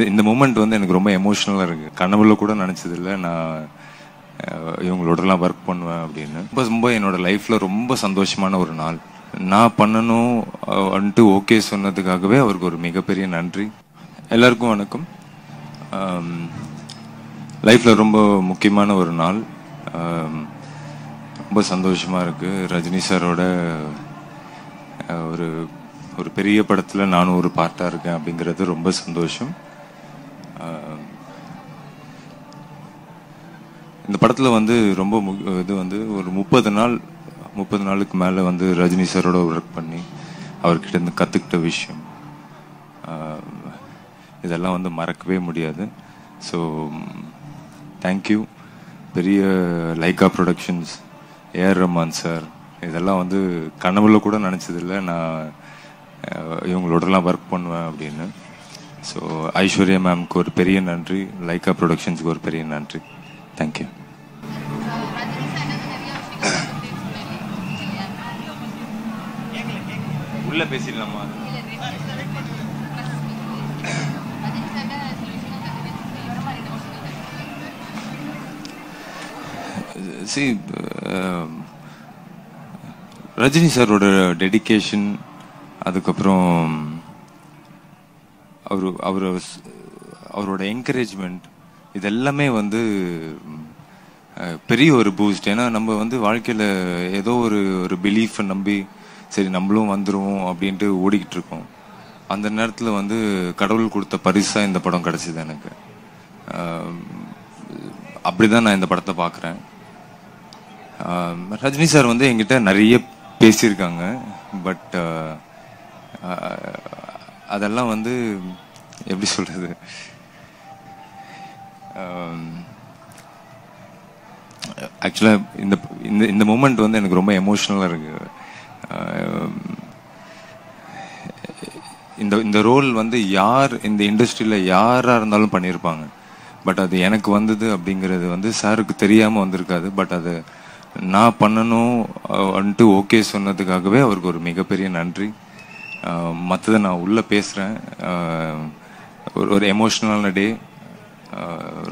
இந்த இந்த மூமெண்ட் வந்து எனக்கு ரொம்ப எமோஷ்னலாக இருக்குது கனவுல கூட நினச்சது இல்லை நான் இவங்களோடலாம் ஒர்க் பண்ணுவேன் அப்படின்னு. ரொம்ப ரொம்ப என்னோட லைஃப்பில் ரொம்ப சந்தோஷமான ஒரு நாள். நான் பண்ணணும் வந்துட்டு ஓகே சொன்னதுக்காகவே அவருக்கு ஒரு மிகப்பெரிய நன்றி. எல்லாருக்கும் வணக்கம். லைஃப்பில் ரொம்ப முக்கியமான ஒரு நாள். ரொம்ப சந்தோஷமாக இருக்குது ரஜினி சாரோட ஒரு ஒரு பெரிய படத்தில் நானும் ஒரு பார்ட்டாக இருக்கேன் அப்படிங்கிறது ரொம்ப சந்தோஷம். இந்த படத்தில் வந்து ரொம்ப மு- இது வந்து ஒரு முப்பது நாள் முப்பது நாளுக்கு மேலே வந்து ரஜினி சாரோட ஒர்க் பண்ணி அவர்கிட்ட இருந்து கற்றுக்கிட்ட விஷயம். இதெல்லாம் வந்து மறக்கவே முடியாது. ஸோ தேங்க்யூ பெரிய Lyca productions AR Rahman sir இதெல்லாம் வந்து கனவுல கூட நினச்சதில்ல. நான் இவங்களோடலாம் ஒர்க் பண்ணுவேன் அப்படின்னு. ஸோ ஐஸ்வர்யா மேம்க்கு ஒரு பெரிய நன்றி. லைகா ப்ரொடக்ஷன்ஸுக்கு ஒரு பெரிய நன்றி. தேங்க்யூ உள்ள பேசிடலாமா? சி ரஜினி சாரோட டெடிகேஷன் அதுக்கப்புறம் அவர் அவர் அவரோட என்கரேஜ்மெண்ட் இது எல்லாமே வந்து பெரிய ஒரு பூஸ்ட் ஏன்னா நம்ம வந்து வாழ்க்கையில் ஏதோ ஒரு ஒரு பிலீஃபை நம்பி சரி நம்மளும் வந்துருவோம் அப்படின்ட்டு ஓடிக்கிட்டு இருக்கோம். அந்த நேரத்தில் வந்து கடவுள் கொடுத்த பரிசாக இந்த படம் கிடச்சிது எனக்கு. அப்படி தான் நான் இந்த படத்தை பார்க்குறேன். ரஜினி சார் வந்து என்கிட்ட நிறைய பேசியிருக்காங்க. பட் அதெல்லாம் வந்து எப்படி சொல்கிறது ஆக்சுவலாக இந்த இந்த இந்த மூமெண்ட் வந்து எனக்கு ரொம்ப எமோஷ்னலாக இருக்குது இந்த ரோல் வந்து யார் இந்த இண்டஸ்ட்ரியில் யாராக இருந்தாலும் பண்ணியிருப்பாங்க. பட் அது எனக்கு வந்தது அப்படிங்கிறது வந்து சாருக்கு தெரியாமல் வந்திருக்காது. பட் அது நான் பண்ணணும் வந்துட்டு ஓகே சொன்னதுக்காகவே அவருக்கு ஒரு மிகப்பெரிய நன்றி. மற்றதை நான் உள்ளே பேசுகிறேன் ஒரு ஒரு எமோஷ்னலான டே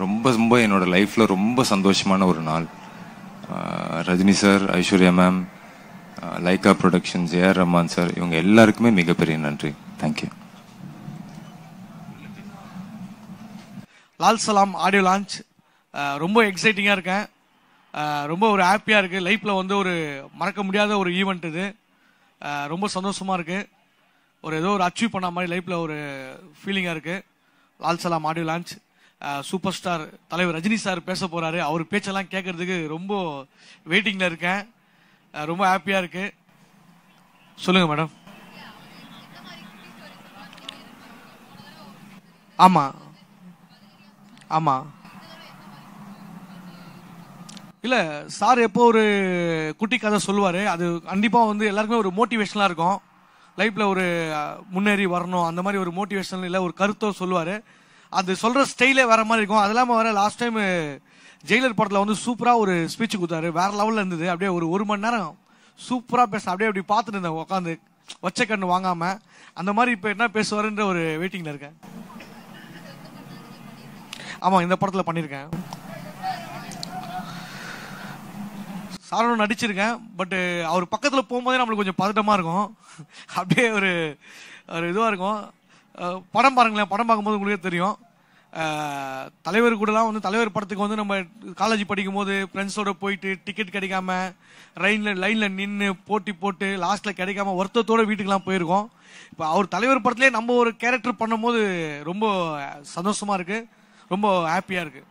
ரொம்ப ரொம்ப என்னோடய லைஃப்பில் ரொம்ப சந்தோஷமான ஒரு நாள். Rajini sir Aishwarya ma'am Lyca productions AR Rahman sir இவங்க எல்லாருக்குமே மிகப்பெரிய நன்றி. Thank you Lal Salaam audio launch. ரொம்ப எக்ஸைட்டிங்காக இருக்கேன். ரொம்ப ஒரு ஹாப்பியாக இருக்குது லைஃப்பில் வந்து ஒரு மறக்க முடியாத ஒரு ஈவெண்ட் இது. ரொம்ப சந்தோஷமாக இருக்குது ஒரு ஏதோ ஒரு அச்சீவ் பண்ண மாதிரி லைஃப்பில் ஒரு ஃபீலிங்காக இருக்குது Lal Salaam audio launch. Super star தலைவர் ரஜினி சார் பேச போகிறாரு அவர் பேச்செல்லாம் கேட்கறதுக்கு ரொம்ப வெயிட்டிங்கில் இருக்கேன். ரொம்ப ஹாப்பியாக இருக்குது சொல்லுங்கள் மேடம் ஆமாம் ஆமாம் இல்லை சார் எப்போ ஒரு குட்டி கதை சொல்லுவார் அது கண்டிப்பாக வந்து எல்லாருக்குமே ஒரு மோட்டிவேஷனாக இருக்கும். லைஃப்பில் ஒரு முன்னேறி வரணும் அந்த மாதிரி ஒரு மோட்டிவேஷன் இல்லை ஒரு கருத்தோ சொல்லுவார். அது சொல்கிற ஸ்டைலே வேற மாதிரி இருக்கும். அது இல்லாமல் வர லாஸ்ட் டைம் ஜெயிலர் படத்தில் வந்து சூப்பராக ஒரு ஸ்பீச் கொடுத்தாரு. வேற லெவலில் இருந்தது. அப்படியே ஒரு ஒரு மணி நேரம் சூப்பராக பேச அப்படியே அப்படி பார்த்துட்டு இருந்தேன். உட்காந்து வச்ச கண்ணு வாங்காமல் அந்த மாதிரி இப்போ என்ன பேசுவாருன்ற ஒரு வெயிட்டிங்கில் இருக்கேன். ஆமாம் இந்த படத்தில் பண்ணியிருக்கேன் சாரனும் நடிச்சிருக்கேன் பட்டு அவர் பக்கத்தில் போகும்போதே நம்மளுக்கு கொஞ்சம் பதட்டமாக இருக்கும். அப்படியே ஒரு ஒரு இதுவாக இருக்கும். படம் பாருங்களேன் படம் பார்க்கும்போது உங்களுக்கே தெரியும். தலைவர் கூடலாம் வந்து தலைவர் படத்துக்கு வந்து நம்ம காலேஜ் படிக்கும் போது ஃப்ரெண்ட்ஸோட போயிட்டு டிக்கெட் கிடைக்காம ரயினில் லைனில் நின்று போட்டி போட்டு லாஸ்ட்டில் கிடைக்காம வருத்தத்தோட வீட்டுக்கெலாம் போயிருக்கோம். இப்போ அவர் தலைவர் படத்துலேயே நம்ம ஒரு கேரக்டர் பண்ணும்போது ரொம்ப சந்தோஷமாக இருக்குது ரொம்ப ஹாப்பியாக இருக்கு.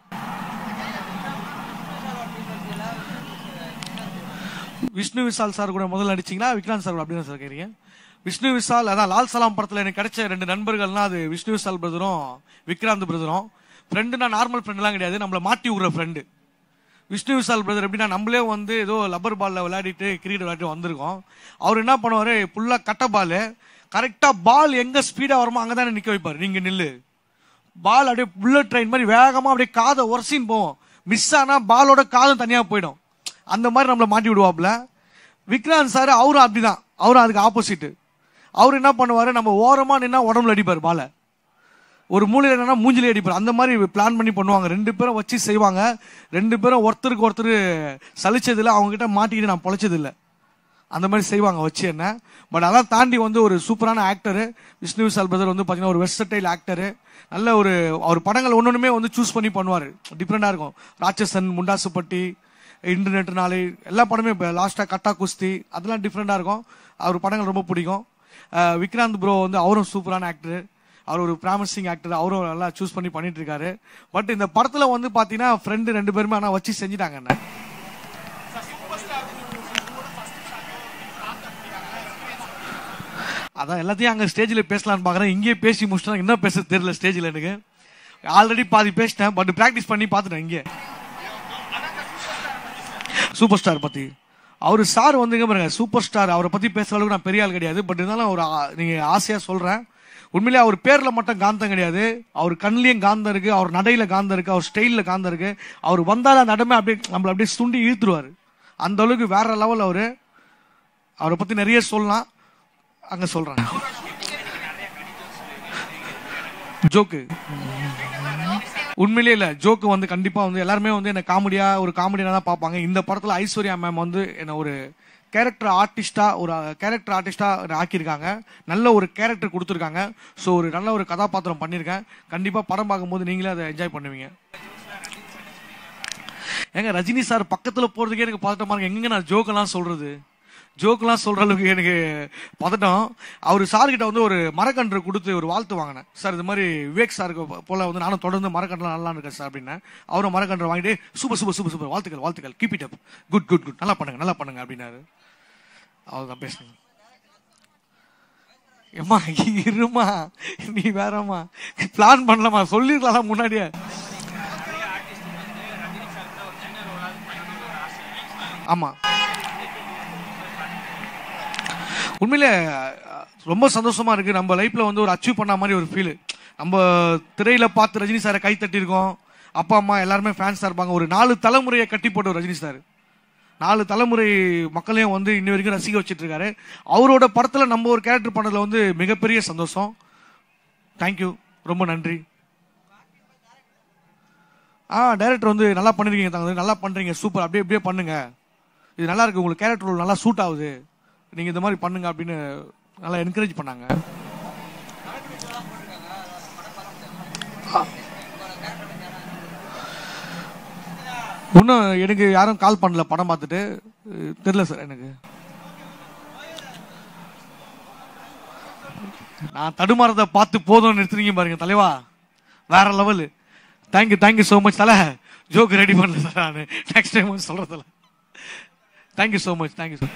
விஷ்ணு விசால் சார் கூட முதல்ல நடிச்சிங்களா? விக்ராந்த் சார் கூட அப்படின்னு சார் கேட்குறீங்க விஷ்ணு விசால் அதான் லால் சலாம் படத்தில் எனக்கு கிடைச்ச ரெண்டு நண்பர்கள்னா அது விஷ்ணு விசால் பிரதரும் விக்ராந்த் பிரதரும். ஃப்ரெண்டுனா நார்மல் ஃப்ரெண்ட்லாம் கிடையாது. நம்மளை மாட்டி விடுற ஃப்ரெண்டு விஷ்ணு விசால் பிரதர் எப்படின்னா நம்மளே வந்து ஏதோ லப்பர் பால்ல விளையாடிட்டு கிரிக்கெட் விளையாட்டு வந்திருக்கோம். அவர் என்ன பண்ணுவார்? ஃபுல்லாக கட்ட பால் கரெக்டாக பால் எங்கே ஸ்பீடாக வருமோ அங்கே தானே நிற்க வைப்பார். நீங்கள் நில்லு. பால் அப்படியே புல்லட் ட்ரெயின் மாதிரி வேகமாக அப்படியே காதை உரசின்னு போவோம். மிஸ் ஆனால் பாலோட காதும் தனியாக போயிடும். அந்த மாதிரி நம்மளை மாட்டி விடுவாப்புல. விக்ராந்த் சார் அவரும் அப்படிதான். அவரும் அதுக்கு ஆப்போசிட்டு அவர் என்ன பண்ணுவார்? நம்ம ஓரமாக நின்னா உடம்புல அடிப்பார் பாலை. ஒரு மூலையில் என்னன்னா மூஞ்சிலே அடிப்பார். அந்த மாதிரி பிளான் பண்ணி பண்ணுவாங்க. ரெண்டு பேரும் வச்சு செய்வாங்க. ரெண்டு பேரும் ஒருத்தருக்கு ஒருத்தர் சலிச்சதில்லை. அவங்ககிட்ட மாட்டிக்கிட்டு நான் பொழைச்சதில்லை. அந்த மாதிரி செய்வாங்க வச்சு என்ன. பட் அதான் தாண்டி வந்து ஒரு சூப்பரான ஆக்டரு விஷ்ணு விசால் பிரதர் வந்து பார்த்தீங்கன்னா ஒரு வெஸ்டர்டைல் ஆக்டரு நல்ல ஒரு அவர் படங்கள் ஒன்று வந்து சூஸ் பண்ணி பண்ணுவார். டிஃப்ரெண்டாக இருக்கும். ராட்சசன் முண்டாசுப்பட்டி இன்டர்நெட் நாளை எல்லா படமே இப்போ லாஸ்ட்டாக கட்டா குஸ்தி அதெல்லாம் டிஃப்ரெண்டாக இருக்கும். அவர் படங்கள் ரொம்ப பிடிக்கும். விக்ராந்த் ப்ரோ வந்து அவரும் சூப்பரான ஆக்டரு அவர் ஒரு ப்ராமிசிங் ஆக்டர் அவரும் நல்லா சூஸ் பண்ணி பண்ணிட்டு இருக்காரு. பட் இந்த படத்தில் வந்து பார்த்தீங்கன்னா ஃப்ரெண்டு ரெண்டு பேருமே ஆனால் வச்சு செஞ்சுட்டாங்க என்ன. அதான் எல்லாத்தையும் அங்கே ஸ்டேஜில் பேசலாம்னு பார்க்குறேன் இங்கேயே பேசி முடிச்சிட்டா என்ன பேச தெரியல ஸ்டேஜில் எனக்கு. ஆல்ரெடி பாதி பேசிட்டேன் பட் ப்ராக்டிஸ் பண்ணி பார்த்துட்டேன் இங்கே. சூப்பர் ஸ்டார் பற்றி அவர் சார் வந்துங்க பாருங்க சூப்பர் ஸ்டார் அவரை பற்றி பேசுகிற அளவுக்கு நான் பெரிய ஆள் கிடையாது. பட் இருந்தாலும் அவர் நீங்கள் ஆசையாக சொல்கிறேன் உண்மையிலே அவர் பேரில் மட்டும் காந்தம் கிடையாது. அவர் கண்ணிலையும் காந்தம் இருக்குது அவர் நடையில் காந்தம் இருக்குது அவர் ஸ்டைலில் காந்தம் இருக்குது அவர் அந்த நடமையே அப்படியே நம்மளை அப்படியே சுண்டி இழுத்துருவார். அந்த அளவுக்கு வேற லெவல் அவர். அவரை பற்றி நிறைய சொல்லலாம். அங்க சொல்றேன். ஜோக்கு உண்மையிலே இல்லை. ஜோக்கு வந்து கண்டிப்பா வந்து எல்லாருமே வந்து என்ன காமெடியா ஒரு காமெடியா தான் பார்ப்பாங்க. இந்த படத்துல ஐஸ்வர்யா மேம் வந்து என்ன ஒரு கேரக்டர் ஆர்டிஸ்டா ஒரு கேரக்டர் ஆர்டிஸ்டா ஆக்கியிருக்காங்க. நல்ல ஒரு கேரக்டர் கொடுத்துருக்காங்க. ஸோ ஒரு நல்ல ஒரு கதாபாத்திரம் பண்ணியிருக்கேன். கண்டிப்பா படம் பார்க்கும்போது நீங்களே அதை என்ஜாய் பண்ணுவீங்க. ஏங்க ரஜினி சார் பக்கத்துல போறதுக்கே எனக்கு பதட்டமா இருக்கு. எங்க நான் ஜோக்கெல்லாம் சொல்றது? ஜோக்கெல்லாம் சொல்ற அளவுக்கு எனக்கு பதட்டம். அவர் சார்கிட்ட வந்து ஒரு மரக்கன்று கொடுத்து ஒரு வாழ்த்து வாங்கினேன். சார் இது மாதிரி விவேக் சாருக்கு போல வந்து நானும் தொடர்ந்து மரக்கன்று நல்லா இருக்கேன் சார் அப்படின்னேன் அவரும் மரக்கன்று வாங்கிட்டு சூப்பர் சூப்பர் சூப்பர் சூப்பர். வாழ்த்துக்கள் வாழ்த்துக்கள். Keep it up good good good நல்லா பண்ணுங்க நல்லா பண்ணுங்க அப்படின்னாரு. அவ்வளோதான் பேசுங்க ஏம்மா இருமா நீ வேறம்மா. பிளான் பண்ணலாமா? சொல்லிருக்கலாம் முன்னாடியே. ஆமாம் உண்மையிலே ரொம்ப சந்தோஷமா இருக்கு. நம்ம லைஃப்ல வந்து ஒரு அச்சீவ் பண்ண மாதிரி ஒரு ஃபீல் நம்ம திரையில பார்த்து ரஜினி சாரை கை தட்டியிருக்கோம். அப்பா அம்மா எல்லாருமே ஃபேன்ஸாக இருப்பாங்க. ஒரு நாலு தலைமுறையை கட்டி போட்ட ஒரு ரஜினி சார் நாலு தலைமுறை மக்களையும் வந்து இன்ன வரைக்கும் ரசிக்க வச்சுட்டு இருக்காரு அவரோட படத்துல நம்ம ஒரு கேரக்டர் பண்ணதுல வந்து மிகப்பெரிய சந்தோஷம். தேங்க்யூ ரொம்ப நன்றி. ஆ டைரக்டர் வந்து நல்லா பண்ணிருக்கீங்க தாங்க நல்லா பண்றீங்க. சூப்பர். அப்படியே அப்படியே பண்ணுங்க. இது நல்லா இருக்கு. உங்களுக்கு கேரக்டர் நல்லா சூட் ஆகுது. நீங்க இந்த மாதிரி பண்ணுங்க அப்படின்னு நல்லா என்கரேஜ் பண்ணாங்க. இன்னும் எனக்கு யாரும் கால் பண்ணல படம் பார்த்துட்டு. தெரியல சார் எனக்கு. நான் தடுமாறத பார்த்து போதும் நிறுத்துறீங்க பாருங்க தலைவா. வேற level thank you thank you so much தலை ஜோக்கு ரெடி பண்ணல சார் நான். நெக்ஸ்ட் டைம் வந்து சொல்றதில்ல. Thank you so much thank you sir